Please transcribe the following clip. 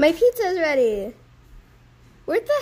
My pizza's ready. Where the